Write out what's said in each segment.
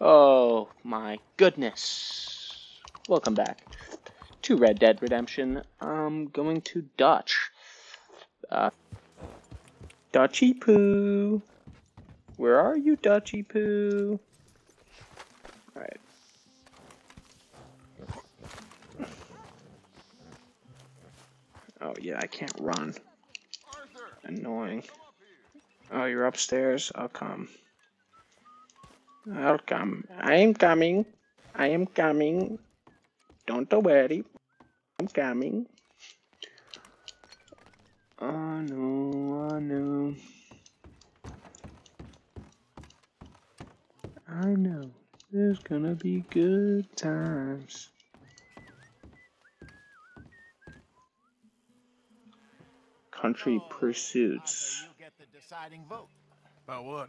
Oh my goodness. Welcome back to Red Dead Redemption. I'm going to Dutch. Uh, Dutchy Poo. Where are you, Dutchy Poo? Alright. Oh yeah, I can't run. Annoying. Oh, you're upstairs? I'll come. I'll come. I am coming. I am coming. Don't worry. I'm coming. Oh no, oh no. I know. There's gonna be good times. Country pursuits. You get the deciding vote. About what?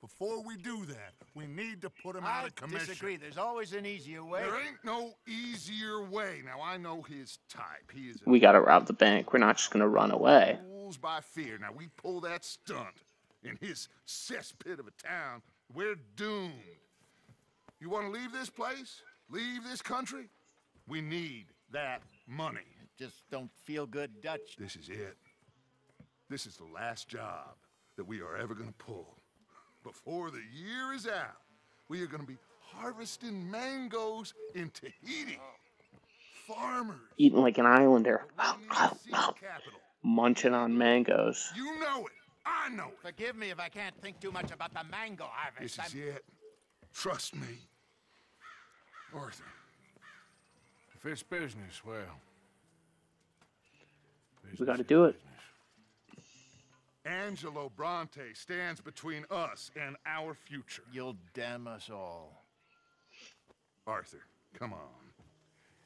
Before we do that, we need to put him out of commission. I disagree. There's always an easier way. There ain't no easier way. Now, I know his type. He is We gotta rob the bank. We're not just gonna run away. rules by fear. Now, we pull that stunt in his cesspit of a town, we're doomed. You want to leave this place? Leave this country? We need that money. Just don't feel good Dutch. This is it. This is the last job that we are ever going to pull. Before the year is out, we are going to be harvesting mangoes in Tahiti. Farmers. Eating like an islander. We need to see the capital. Munching on mangoes. You know it. I know it. Forgive me if I can't think too much about the mango harvest. This is I'm- it. Trust me. Arthur. If it's business, well. We gotta do is it. business. Angelo Bronte stands between us and our future. You'll damn us all. Arthur, come on.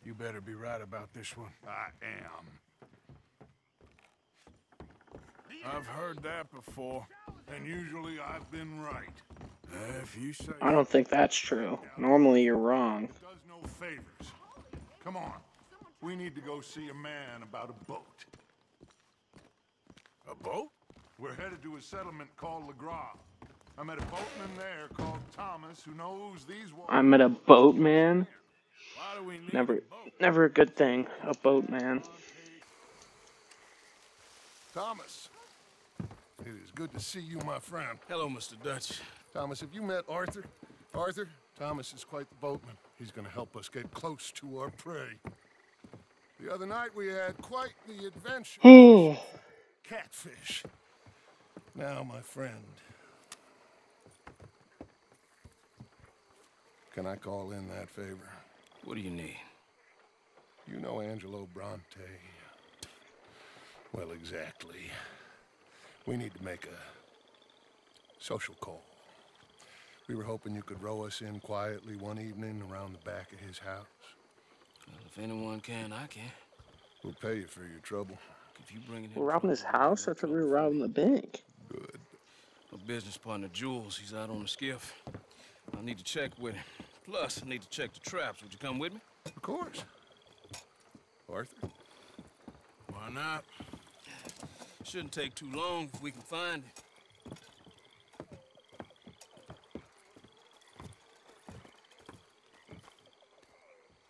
You better be right about this one. I am. I've heard that before, and usually I've been right. Uh, if you say I don't think that's true. Normally you're wrong. Does no favors. Come on. We need to go see a man about a boat. a boat, We're headed to a settlement called Lagras. I met a boatman there called Thomas who knows these waters. I'm at a boat, man. why do we need Never, a boat? never a good thing. A boatman. Thomas. It is good to see you, my friend. Hello, Mr. Dutch. Thomas, have you met Arthur? Arthur, Thomas is quite the boatman. He's going to help us get close to our prey. The other night we had quite the adventure. Oh, Catfish. Now, my friend. Can I call in that favor? What do you need? You know Angelo Bronte. Well, exactly. We need to make a social call. We were hoping you could row us in quietly one evening around the back of his house. Well, if anyone can, I can. We'll pay you for your trouble. If you bring it we're robbing his house? I thought we were robbing the bank. Good. My business partner, Jules, he's out on the skiff. I need to check with him. Plus, I need to check the traps. Would you come with me? Of course. Arthur? Why not? Shouldn't take too long if we can find it.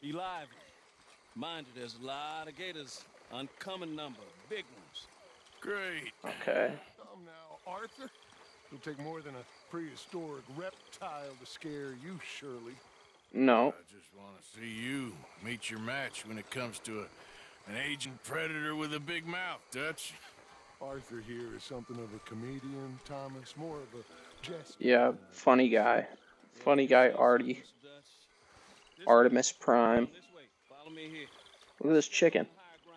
Be lively. Mind you, there's a lot of gators. Uncommon number. Big ones. Great. Okay. Come now, Arthur. It'll take more than a prehistoric reptile to scare you, surely. No. I just want to see you meet your match when it comes to a, an agent predator with a big mouth, Dutch. Arthur here is something of a comedian, Thomas, more of a jest. Yeah, funny guy. Funny guy, Artie. Mr. Dutch. This Artemis Prime. way, this way. Follow me here. Look at this chicken. Higher.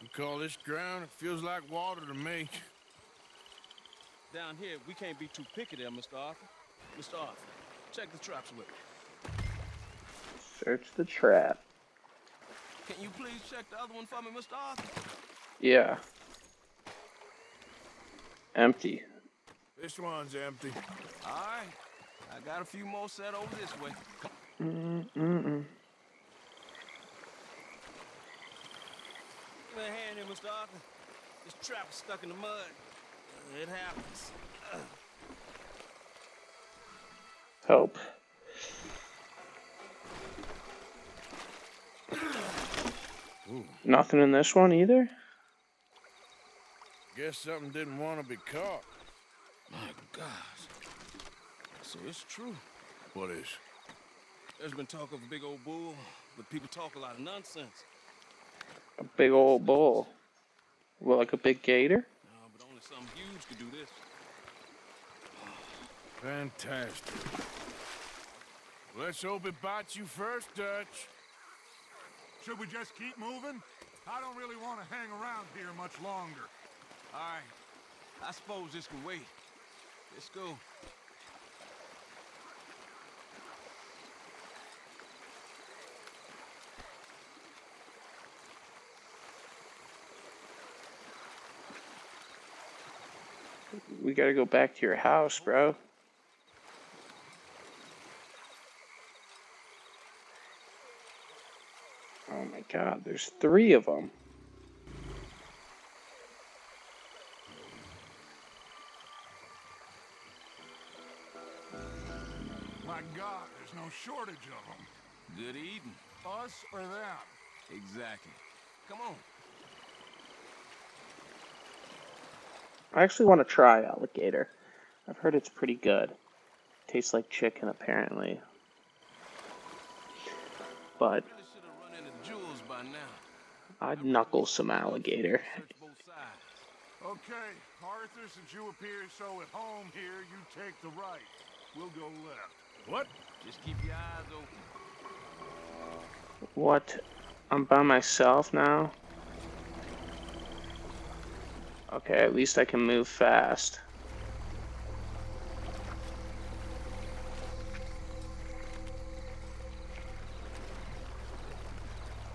You call this ground? It feels like water to me. Down here, we can't be too picky there, Mr. Arthur. Mr. Arthur, check the traps with me. Search the trap. Can you please check the other one for me, Mr. Arthur? Yeah. Empty. This one's empty. All right. I got a few more set over this way. Mm-mm-mm. Give me a hand here, Mr. Arthur. This trap is stuck in the mud. It happens. Help. Nothing in this one either? Guess something didn't want to be caught. My gosh. So it's true. What is? There's been talk of a big old bull, but people talk a lot of nonsense. A big old bull. Well, like a big gator? No, but only something huge could do this. Fantastic. Let's hope it bites you first, Dutch. Should we just keep moving? I don't really want to hang around here much longer. All right. I suppose this can wait. Let's go. We gotta go back to your house, bro. Oh my god, there's three of them. My God, there's no shortage of them. Good eating. Us or them? Exactly. Come on. I actually want to try alligator. I've heard it's pretty good. Tastes like chicken, apparently. But Really should have run into Jules by now. I'd knuckle some alligator. Search both sides. Okay, Arthur, since you appear so at home here, you take the right. We'll go left. What? Just keep your eyes open. What? I'm by myself now? Okay, at least I can move fast.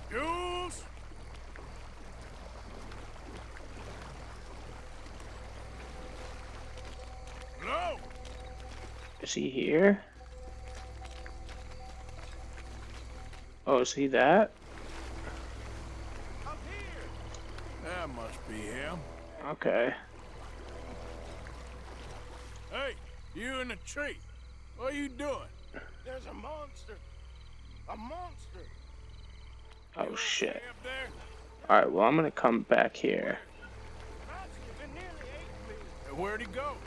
Jules? Hello? Is he here? Oh, is he? That must be him. Okay. Hey, you in the tree. What are you doing? There's a monster. A monster. Oh shit. Way up there? Alright, well, I'm gonna come back here. It nearly ate me. And Where'd he go?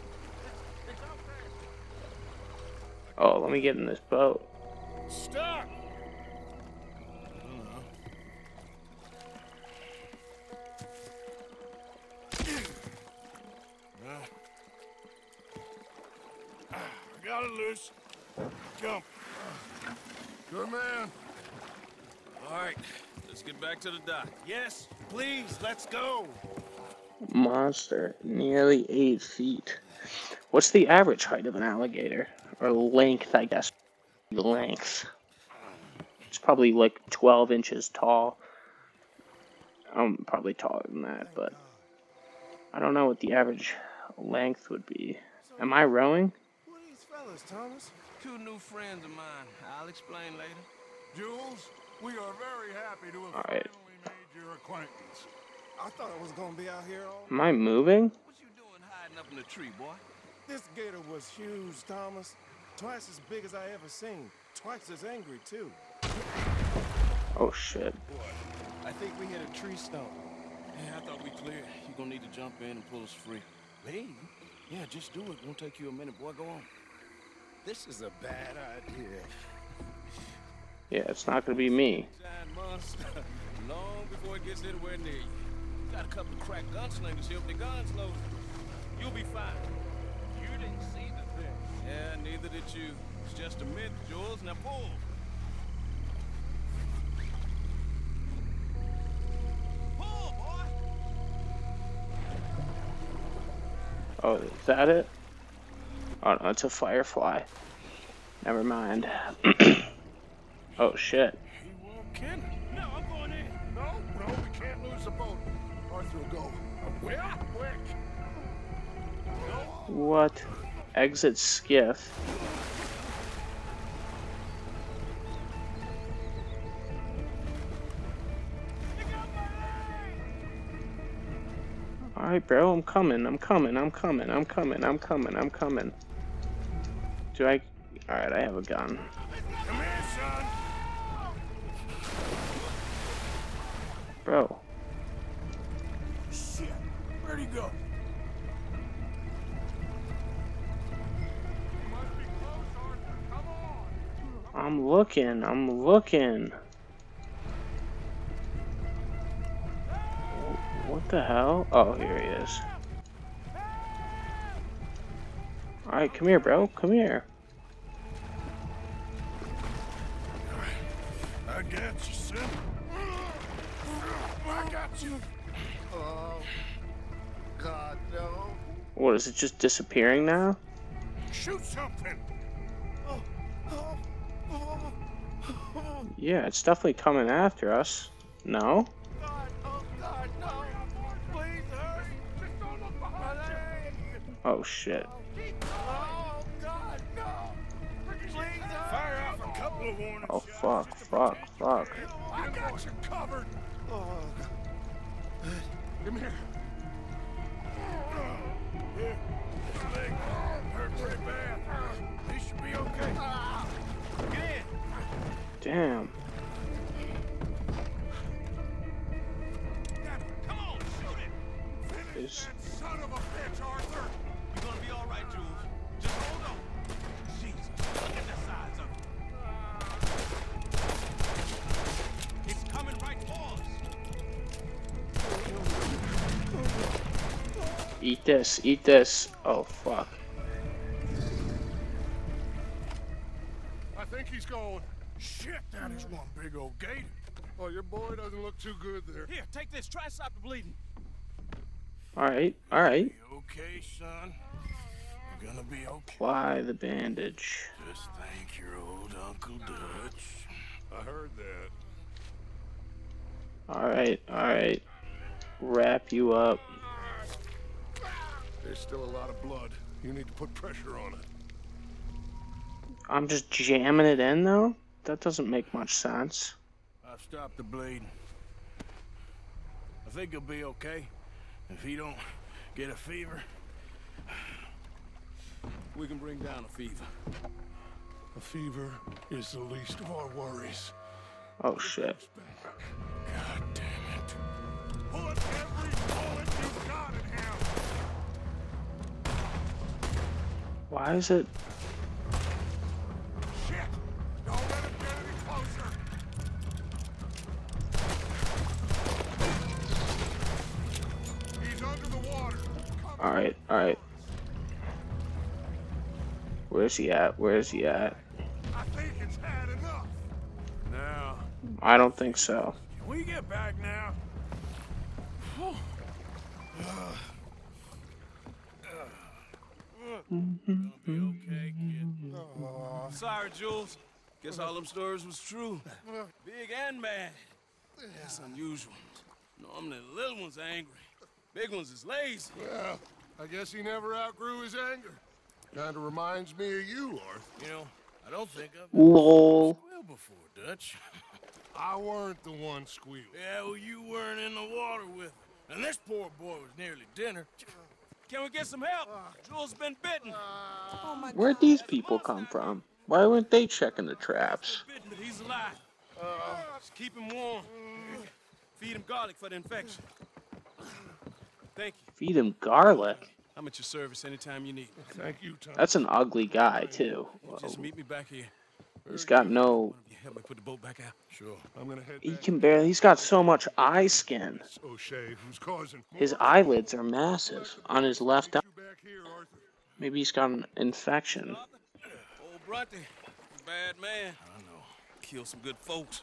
It's out there. Oh, let me get in this boat. Stuck. I got it loose. Jump. Good man. All right. Let's get back to the dock. Yes, please. Let's go. Monster, nearly eight feet. What's the average height of an alligator? Or length, I guess. Length. It's probably like 12 inches tall. I'm probably taller than that, but I don't know what the average length would be. Am I rowing? Who are these fellas, Thomas? Two new friends of mine. I'll explain later. Jules, we are very happy to have All right. finally made your acquaintance. I thought I was gonna be out here all. Am I moving? What you doing hiding up in the tree, boy? This gator was huge, Thomas. Twice as big as I ever seen. Twice as angry too. Oh shit. Boy, I think we hit a tree stump. Yeah, I thought we cleared. You're gonna need to jump in and pull us free. Me? Yeah, just do it. Won't take you a minute, boy. Go on. This is a bad idea. Yeah, it's not gonna be me. Giant monster. Long before it gets anywhere near you. Got a couple of crack gunslingers here with their guns loaded. You'll be fine. You didn't see the thing. Yeah, neither did you. It's just a myth, Jules. Now pull. Pull, Oh, is that it? Oh no, it's a firefly. Never mind. oh shit. What? Exit skiff. Alright, bro, I'm coming, I'm coming, I'm coming, I'm coming, I'm coming, I'm coming. Do I. Alright, I have a gun. Come here, son. Bro, Shit. Where'd he go? Must be close, Arthur. Come on. I'm looking, I'm looking. The hell? Oh, here he is. Alright, come here, bro. Come here. I got you, son. I got you. Oh, God, no. What, is it just disappearing now? Shoot something. Oh, oh, oh, yeah, it's definitely coming after us. No? Oh, shit. Oh Oh, fuck, fuck, fuck. I got you covered. Oh, Come here. Here. His leg hurt pretty bad. Should be okay. Get in. Damn. Come on, shoot it. Eat this, eat this. Oh, fuck. I think he's going. Shit, that is one big old gator. Oh, your boy doesn't look too good there. Here, take this. Try to stop the bleeding. Alright, alright. Okay, son? You're gonna be okay. Apply the bandage. Just thank your old Uncle Dutch. I heard that. Alright, alright. Wrap you up. There's still a lot of blood. You need to put pressure on it. I'm just jamming it in, though? That doesn't make much sense. I've stopped the bleeding. I think he'll be okay. If he don't get a fever, We can bring down a fever. A fever is the least of our worries. Oh, shit. Why is it? Shit! Don't let him get any closer. He's under the water. Come Alright, alright. Where's he at? Where's he at? I think it's had enough. now, I don't think so. Can we get back now? be okay, kid. Sorry, Jules. Guess all them stories was true. Big and bad. That's unusual. Normally, the little ones are angry. Big ones is lazy. Well, I guess he never outgrew his anger. Kinda reminds me of you, Arthur. You know, I don't think I've LOL. well before, Dutch. I weren't the one squealing. Yeah, well, you weren't in the water with him. And this poor boy was nearly dinner. Can we get some help? Jules been bitten. Oh Where'd these people come from? Why weren't they checking the traps? Bitten, but he's alive. Just keep him warm. Feed him garlic for the infection. Thank you. Feed him garlic. I'm at your service anytime you need. Thank you, Tom. That's an ugly guy, too. Just meet me back here. He's got no. One of help me put the boat back out. Sure. I'm gonna head He can barely. He's got so much eye skin. O'Shea, who's causing His eyelids are massive on his left eye. you back here, Arthur. Maybe he's got an infection. Old Bronte, bad man. I know. Killed some good folks.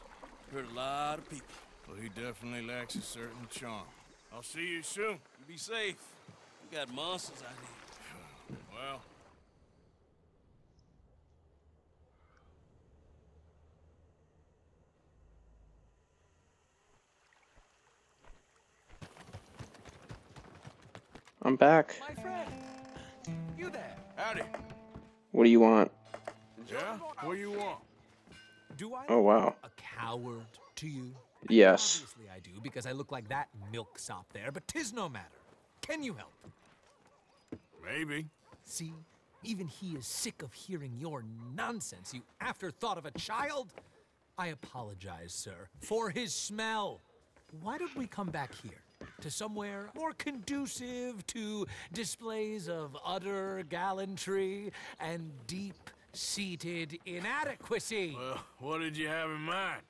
Hurt a lot of people. Well, he definitely lacks a certain charm. I'll see you soon. You be safe. We got monsters out here. Well, I'm back. My friend. You there. Howdy. What do you want? Yeah? What do you want? Do I Oh, wow. a coward to you? Yes. Obviously I do, because I look like that milksop there, but 'tis no matter. Can you help? Maybe. See, even he is sick of hearing your nonsense, you afterthought of a child. I apologize, sir, for his smell. Why don't we come back here? To somewhere more conducive to displays of utter gallantry and deep seated inadequacy. Well, what did you have in mind?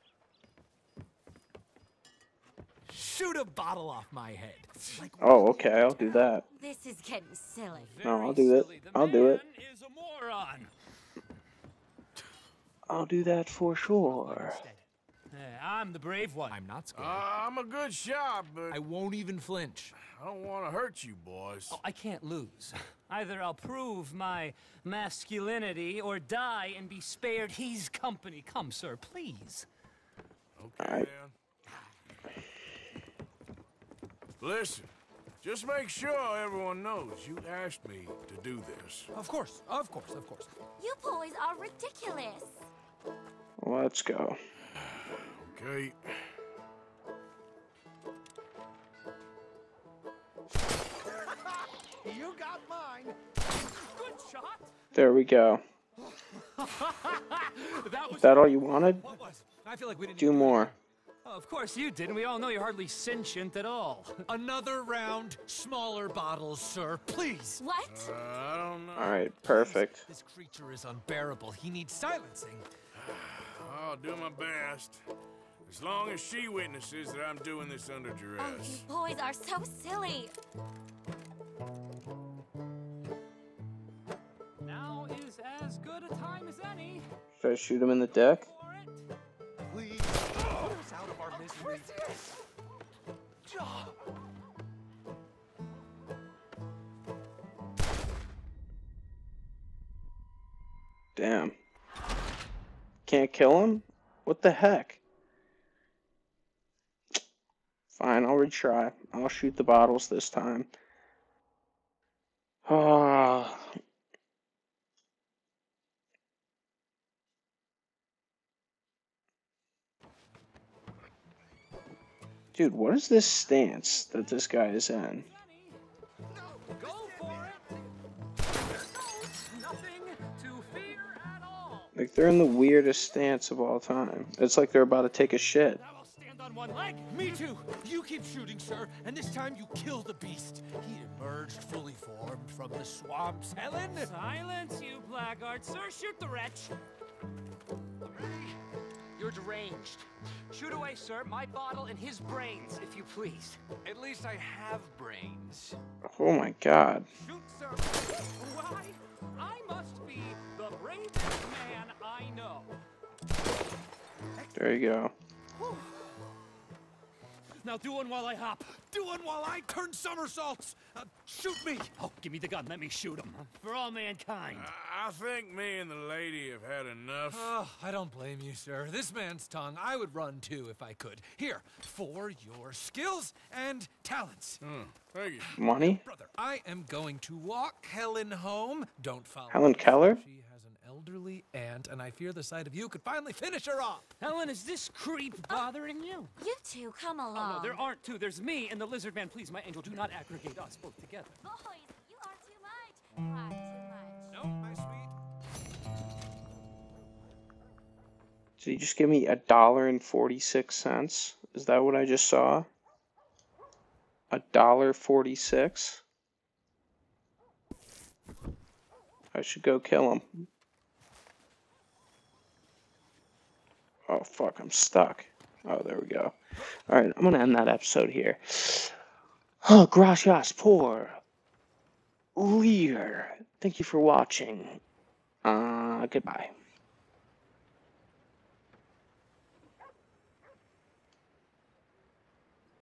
Shoot a bottle off my head. Like Oh, okay. I'll do that. This is getting silly. No, I'll do it. I'll do it. is a moron. I'll do that for sure. I'm the brave one. I'm not scared. Uh, I'm a good shot, but I won't even flinch. I don't want to hurt you, boys. Oh, I can't lose. Either I'll prove my masculinity or die and be spared his company. Come, sir, please. Okay, Alright. then. Listen, just make sure everyone knows you asked me to do this. Of course, of course, of course. You boys are ridiculous. Let's go. Okay? You got mine. Good shot. There we go. That was. Is that all you wanted? What was? I feel like we didn't Do more. Oh, of course you did, and we all know you're hardly sentient at all. Another round, smaller bottles, sir, please. What? Uh, I don't know. All right, perfect. This creature is unbearable. He needs silencing. I'll do my best. As long as she witnesses that I'm doing this under oh, duress. Oh, duress. you boys are so silly. Now is as good a time as any Should I shoot him in the dick? for it. Please. Put us out of our misery. Damn. Can't kill him? What the heck? Fine, I'll retry. I'll shoot the bottles this time. Ah. Dude, what is this stance that this guy is in? Like, they're in the weirdest stance of all time. It's like they're about to take a shit. I will stand on one leg. Me too. You keep shooting, sir, and this time you kill the beast. He emerged fully formed from the swamps, Helen. Silence, you blackguard. Sir, shoot the wretch. You're deranged. Shoot away, sir, my bottle and his brains, if you please. At least I have brains. Oh my god. Shoot, sir. Why? I must be the bravest man I know. There you go. Now do one while I hop. Do one while I turn somersaults. Uh, shoot me. Oh, give me the gun. Let me shoot him. For all mankind. I I think me and the lady have had enough. Oh, I don't blame you, sir. This man's tongue, I would run too if I could. Here, for your skills and talents. Hmm, thank you. Money? Brother, I am going to walk Helen home. Don't follow. Helen. Keller? She has an elderly aunt, and I fear the sight of you could finally finish her off. Helen, is this creep oh. bothering you? You two, come along. Oh, no, there aren't two. There's me and the lizard man. Please, my angel, do not aggregate us both together. Boys, you are too much. You are too much. No, my sweet. Did he just give me a dollar and forty six cents? Is that what I just saw? A dollar forty six? I should go kill him. Oh fuck, I'm stuck. Oh, there we go. Alright, I'm gonna end that episode here. Oh, gracias por leer. Thank you for watching. Uh, goodbye.